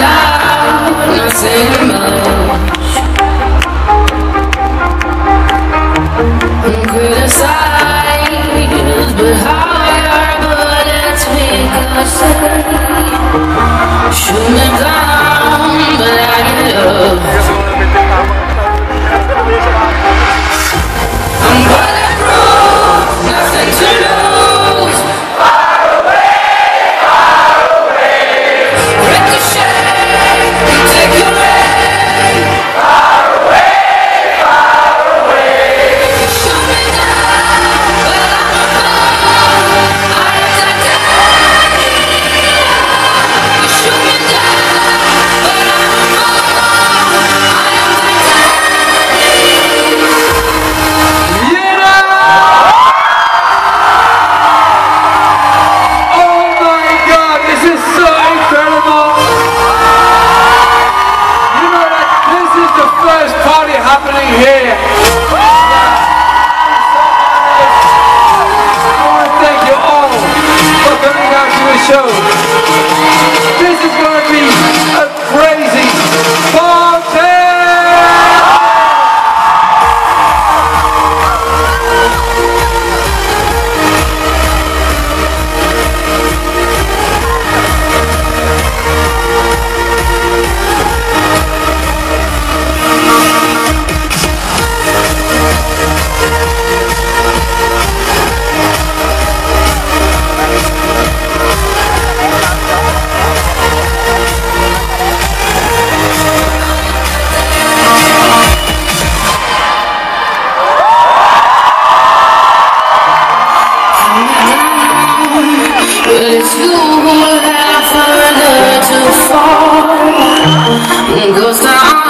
loud when say your. show. This is going to be a crazy it's you who to fall. Goes down,